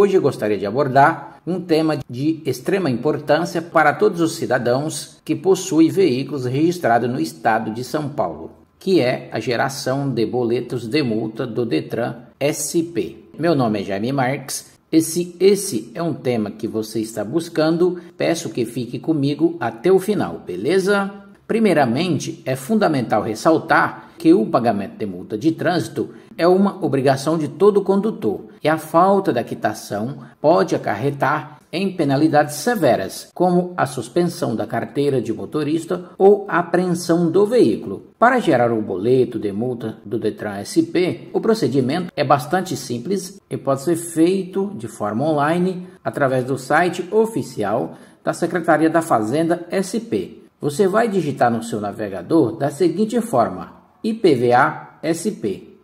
Hoje gostaria de abordar um tema de extrema importância para todos os cidadãos que possuem veículos registrados no estado de São Paulo, que é a geração de boletos de multa do Detran SP. Meu nome é Jaime Marques. E se esse é um tema que você está buscando, peço que fique comigo até o final, beleza? Primeiramente, é fundamental ressaltar que o pagamento de multa de trânsito é uma obrigação de todo condutor e a falta da quitação pode acarretar em penalidades severas, como a suspensão da carteira de motorista ou a apreensão do veículo. Para gerar o boleto de multa do Detran SP, o procedimento é bastante simples e pode ser feito de forma online através do site oficial da Secretaria da Fazenda SP você vai digitar no seu navegador da seguinte forma: IPVA SP.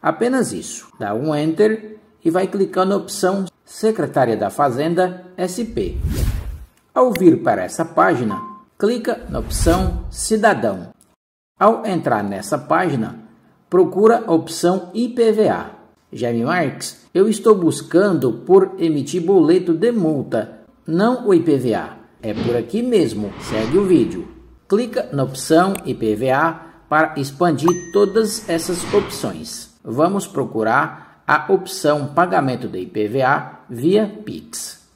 Apenas isso. Dá um Enter e vai clicar na opção Secretaria da Fazenda SP. Ao vir para essa página, clica na opção Cidadão. Ao entrar nessa página, procura a opção IPVA. Jaime Marques, eu estou buscando por emitir boleto de multa, não o IPVA. É por aqui mesmo, segue o vídeo. Clica na opção IPVA para expandir todas essas opções. Vamos procurar a opção pagamento de IPVA via Pix.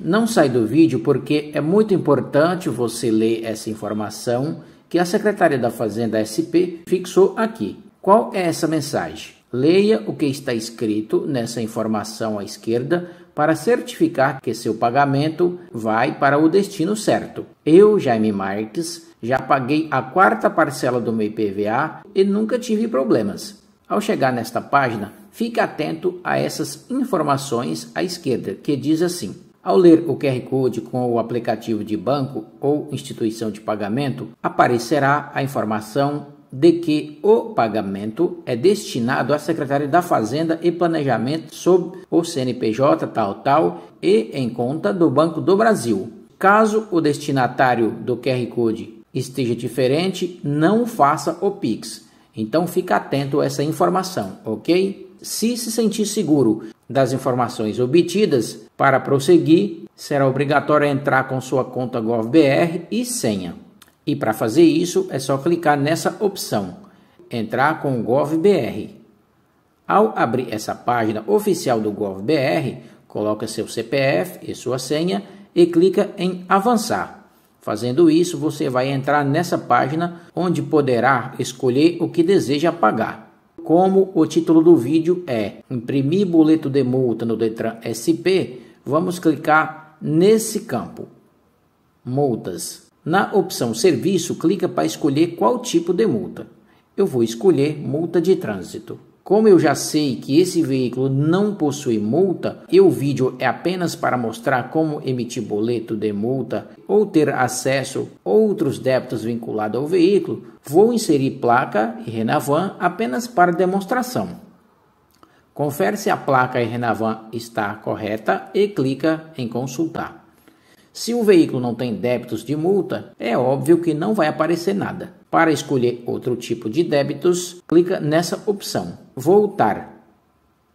Não sai do vídeo porque é muito importante você ler essa informação que a Secretaria da Fazenda SP fixou aqui. Qual é essa mensagem? Leia o que está escrito nessa informação à esquerda para certificar que seu pagamento vai para o destino certo. Eu, Jaime Marques, já paguei a quarta parcela do meu IPVA e nunca tive problemas. Ao chegar nesta página, fique atento a essas informações à esquerda, que diz assim: ao ler o QR Code com o aplicativo de banco ou instituição de pagamento, aparecerá a informação de que o pagamento é destinado à Secretaria da Fazenda e Planejamento sob o CNPJ tal tal e em conta do Banco do Brasil. Caso o destinatário do QR Code esteja diferente, não faça o Pix. Então fique atento a essa informação, ok? Se se sentir seguro das informações obtidas, para prosseguir, será obrigatório entrar com sua conta GovBR e senha. E para fazer isso é só clicar nessa opção, entrar com o GovBR. Ao abrir essa página oficial do GovBR, coloca seu CPF e sua senha e clica em avançar. Fazendo isso, você vai entrar nessa página onde poderá escolher o que deseja pagar. Como o título do vídeo é Imprimir boleto de multa no Detran SP, vamos clicar nesse campo. Multas. Na opção Serviço, clica para escolher qual tipo de multa. Eu vou escolher multa de trânsito. Como eu já sei que esse veículo não possui multa e o vídeo é apenas para mostrar como emitir boleto de multa ou ter acesso a outros débitos vinculados ao veículo, vou inserir placa e Renavan apenas para demonstração. Confere se a placa e Renavan está correta e clica em consultar. Se o veículo não tem débitos de multa, é óbvio que não vai aparecer nada. Para escolher outro tipo de débitos, clica nessa opção Voltar.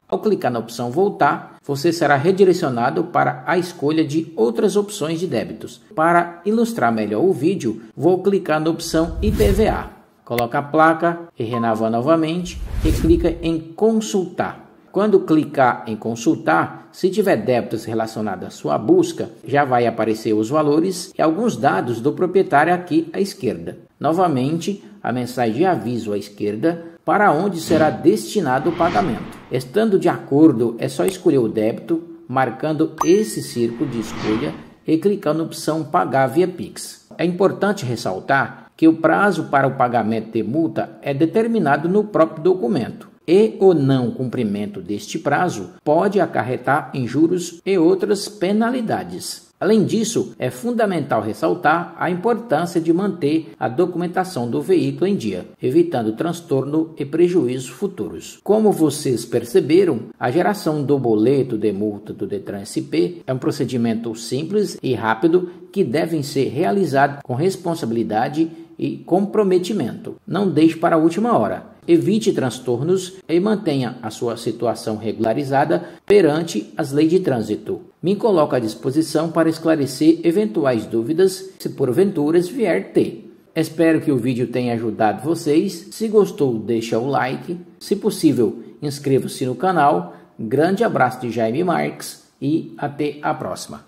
Ao clicar na opção Voltar, você será redirecionado para a escolha de outras opções de débitos. Para ilustrar melhor o vídeo, vou clicar na opção IPVA. Coloca a placa e renova novamente e clica em Consultar. Quando clicar em consultar, se tiver débitos relacionados à sua busca, já vai aparecer os valores e alguns dados do proprietário aqui à esquerda. Novamente, a mensagem de aviso à esquerda para onde será destinado o pagamento. Estando de acordo, é só escolher o débito, marcando esse círculo de escolha e clicando na opção Pagar via Pix. É importante ressaltar que o prazo para o pagamento de multa é determinado no próprio documento e o não cumprimento deste prazo pode acarretar em juros e outras penalidades. Além disso, é fundamental ressaltar a importância de manter a documentação do veículo em dia, evitando transtorno e prejuízos futuros. Como vocês perceberam, a geração do boleto de multa do Detran SP é um procedimento simples e rápido que deve ser realizado com responsabilidade e comprometimento. Não deixe para a última hora evite transtornos e mantenha a sua situação regularizada perante as leis de trânsito. Me coloco à disposição para esclarecer eventuais dúvidas, se porventura vier ter. Espero que o vídeo tenha ajudado vocês. Se gostou, deixa o like. Se possível, inscreva-se no canal. Grande abraço de Jaime Marques e até a próxima.